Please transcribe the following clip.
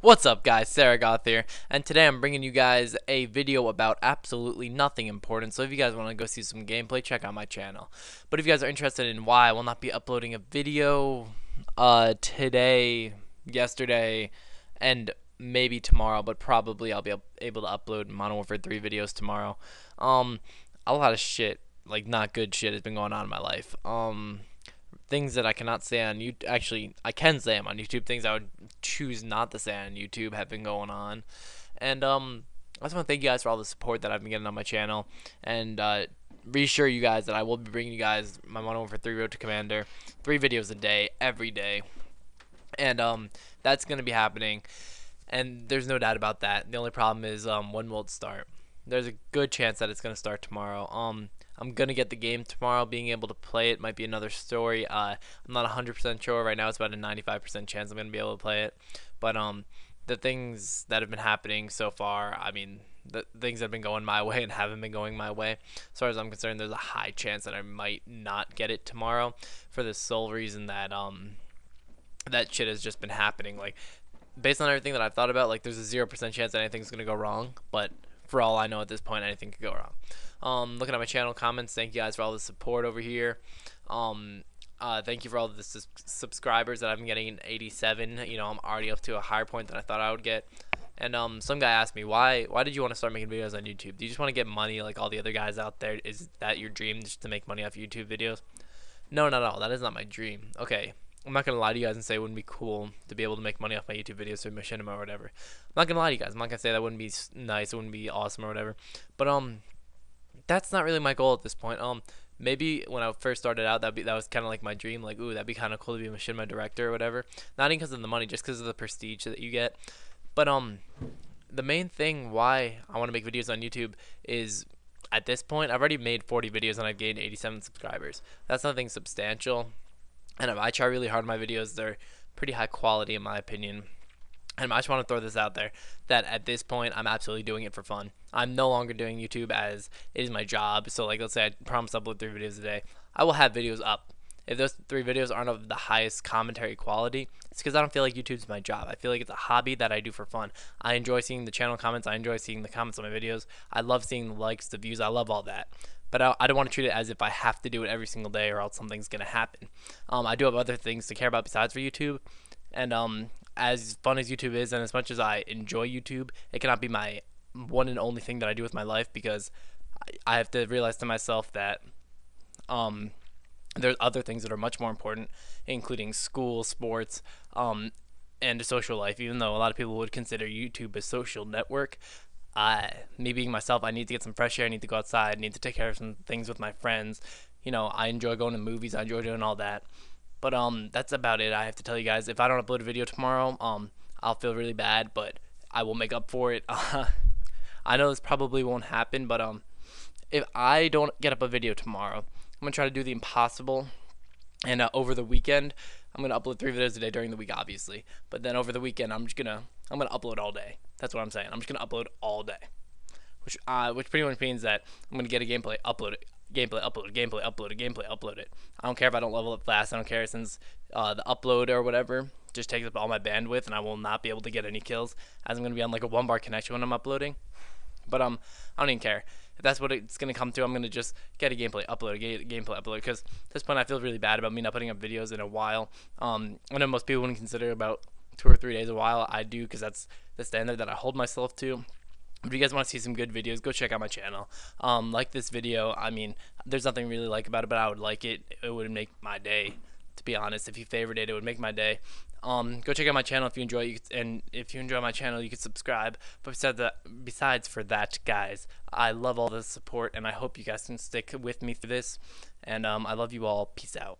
What's up guys, Saragoth here, and today I'm bringing you guys a video about absolutely nothing important, so if you guys want to go see some gameplay, check out my channel. But if you guys are interested in why I will not be uploading a video uh, today, yesterday, and maybe tomorrow, but probably I'll be able to upload Modern Warfare 3 videos tomorrow. Um, a lot of shit, like not good shit has been going on in my life. Um, things that I cannot say on YouTube. Actually, I can say them on YouTube. Things I would choose not to say on YouTube have been going on. And um, I just want to thank you guys for all the support that I've been getting on my channel. And uh, reassure you guys that I will be bringing you guys my one over three road to commander, three videos a day, every day. And um, that's gonna be happening. And there's no doubt about that. The only problem is um, when will it start? There's a good chance that it's gonna start tomorrow. Um, I'm gonna get the game tomorrow. Being able to play it might be another story. Uh, I'm not 100% sure right now. It's about a 95% chance I'm gonna be able to play it. But um, the things that have been happening so far, I mean, the things that have been going my way and haven't been going my way. As far as I'm concerned, there's a high chance that I might not get it tomorrow for the sole reason that um, that shit has just been happening. Like, based on everything that I've thought about, like, there's a zero percent chance that anything's gonna go wrong. But for all I know at this point, anything could go wrong. Um, looking at my channel comments, thank you guys for all the support over here. Um, uh, thank you for all the subscribers that I'm getting 87. You know, I'm already up to a higher point than I thought I would get. And um, some guy asked me why why did you want to start making videos on YouTube? Do you just want to get money like all the other guys out there? Is that your dream just to make money off YouTube videos? No, not at all. That is not my dream. Okay, I'm not gonna lie to you guys and say it wouldn't be cool to be able to make money off my YouTube videos through Machinima or whatever. I'm not gonna lie to you guys. I'm not gonna say that wouldn't be nice. It wouldn't be awesome or whatever. But um, that's not really my goal at this point. Um, maybe when I first started out, that be that was kind of like my dream. Like, ooh, that'd be kind of cool to be a machinima director or whatever. Not even because of the money, just because of the prestige that you get. But um, the main thing why I want to make videos on YouTube is at this point I've already made 40 videos and I've gained 87 subscribers. That's nothing substantial. And if I try really hard on my videos, they're pretty high quality in my opinion. And I just want to throw this out there that at this point, I'm absolutely doing it for fun. I'm no longer doing YouTube as it is my job. So, like, let's say I promise to upload three videos a day. I will have videos up. If those three videos aren't of the highest commentary quality, it's because I don't feel like YouTube's my job. I feel like it's a hobby that I do for fun. I enjoy seeing the channel comments. I enjoy seeing the comments on my videos. I love seeing the likes, the views. I love all that. But I, I don't want to treat it as if I have to do it every single day or else something's going to happen. Um, I do have other things to care about besides for YouTube. And um, as fun as YouTube is, and as much as I enjoy YouTube, it cannot be my one and only thing that I do with my life because I, have to realize to myself that um, there's other things that are much more important, including school, sports, um, and social life. Even though a lot of people would consider YouTube a social network, I, me being myself, I need to get some fresh air. I need to go outside. I need to take care of some things with my friends. You know, I enjoy going to movies. I enjoy doing all that. But um, that's about it. I have to tell you guys, if I don't upload a video tomorrow, um, I'll feel really bad, but I will make up for it. I know this probably won't happen, but um, if I don't get up a video tomorrow, I'm gonna try to do the impossible. And uh, over the weekend, I'm gonna upload three videos a day during the week, obviously. But then over the weekend, I'm just gonna I'm gonna upload all day. That's what I'm saying. I'm just gonna upload all day, which uh, which pretty much means that I'm gonna get a gameplay, upload it, gameplay, upload, gameplay, upload, gameplay, upload it. I don't care if I don't level up fast. I don't care since uh, the upload or whatever just takes up all my bandwidth and I will not be able to get any kills as I'm to be on like a one bar connection when I'm uploading. But um, I don't even care. If that's what it's going to come to, I'm going to just get a gameplay upload, a ga gameplay upload. Because at this point, I feel really bad about me not putting up videos in a while. Um, I know most people wouldn't consider about two or three days a while. I do because that's the standard that I hold myself to if you guys want to see some good videos, go check out my channel. Um, like this video, I mean, there's nothing really like about it, but I would like it. It would make my day, be honest. If you favored it, it would make my day. Um, go check out my channel if you enjoy it, and if you enjoy my channel, you can subscribe. But besides that, besides for that, guys, I love all the support, and I hope you guys can stick with me through this. And um, I love you all. Peace out.